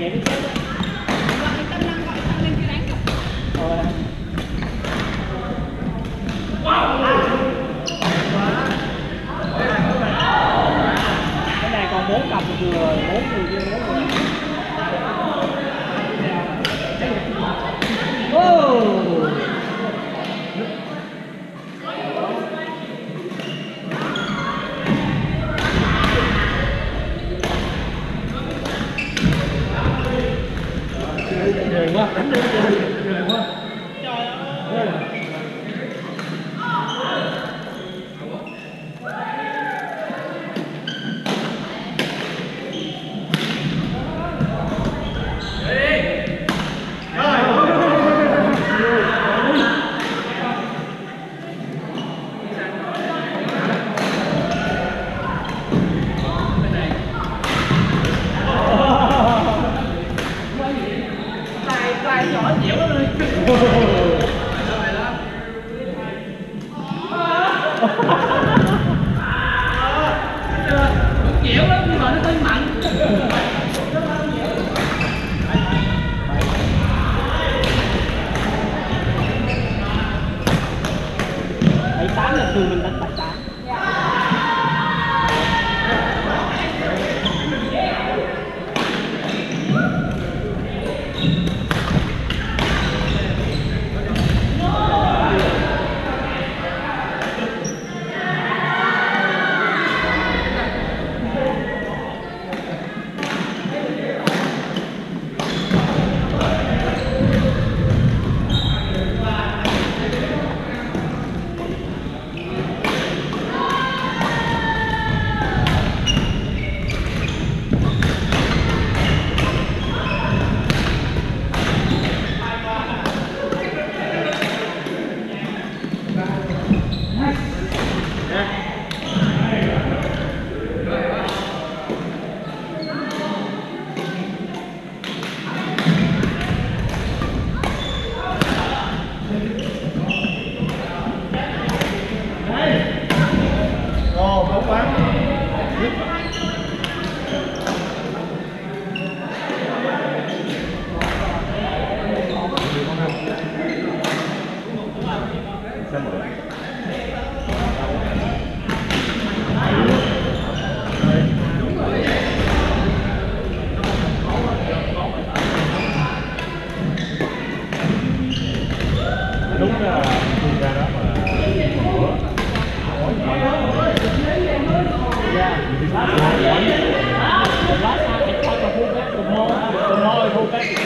cái mạnh Ghê quá Ghê quá tay Mình.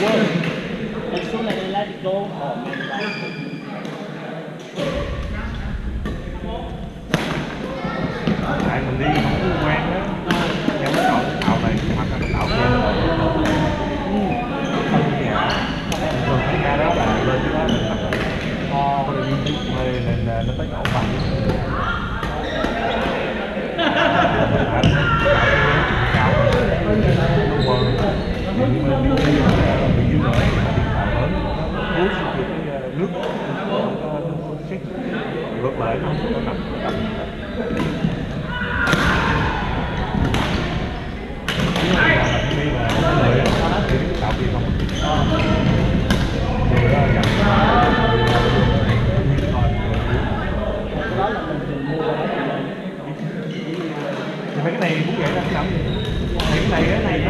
As soon as they let it go, oh man, like, tại mình đi không có quen á, em mới chọn tạo này hoặc là tạo kia không như thường thấy ra đó là lên cái đó là tập ho rồi đi là nó tới nổ bằng cao nó quên nhưng mà bị đi bị dưới này bị tạo lớn nó cuốn thì cái nước nó xích lại nó nằm mà thì không người đó gặp mấy cái này cũng vậy đó cái nằm thì cái này cái này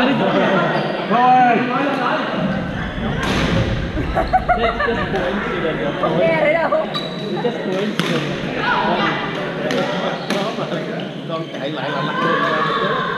lại đi Thôi Just, just coincidence. Yeah, I know. It's just coincidence. Còn chạy lại là lắc lên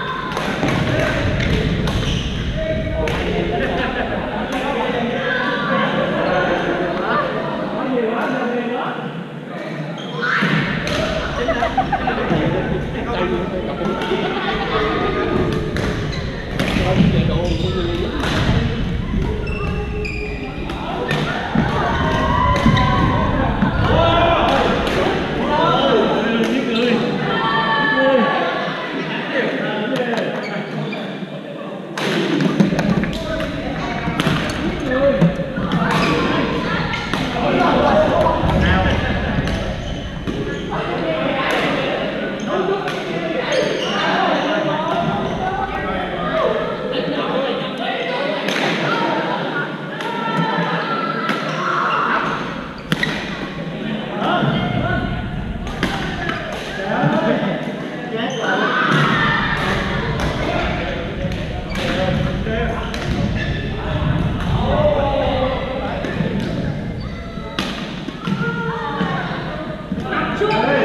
좋아.